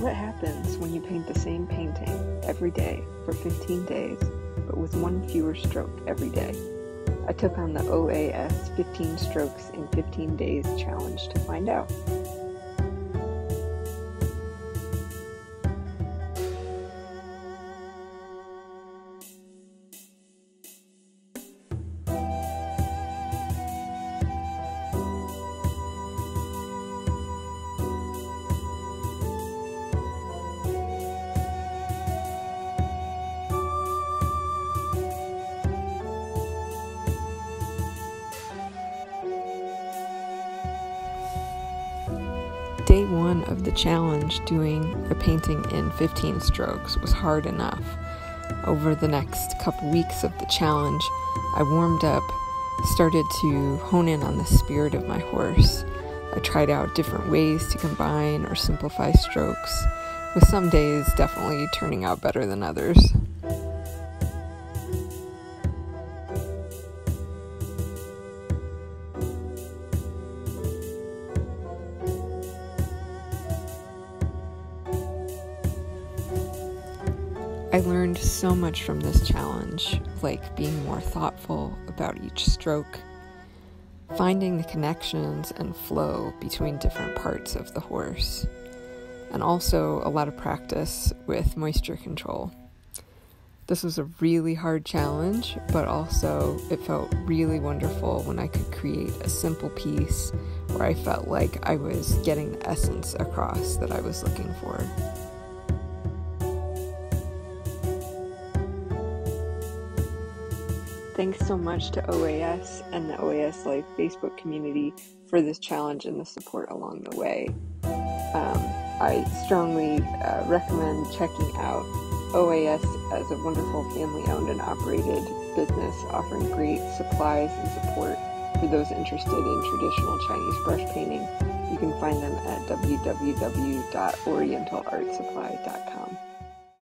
what happens when you paint the same painting every day for 15 days, but with one fewer stroke every day. I took on the OAS 15 Strokes in 15 Days challenge to find out. One of the challenge, doing a painting in 15 strokes, was hard enough. Over the next couple weeks of the challenge, I warmed up, started to hone in on the spirit of my horse. I tried out different ways to combine or simplify strokes, with some days definitely turning out better than others. I learned so much from this challenge, like being more thoughtful about each stroke, finding the connections and flow between different parts of the horse, and also a lot of practice with moisture control. This was a really hard challenge, but also it felt really wonderful when I could create a simple piece where I felt like I was getting the essence across that I was looking for. Thanks so much to OAS and the OAS Life Facebook community for this challenge and the support along the way. Um, I strongly uh, recommend checking out OAS as a wonderful family owned and operated business offering great supplies and support for those interested in traditional Chinese brush painting. You can find them at www.orientalartsupply.com.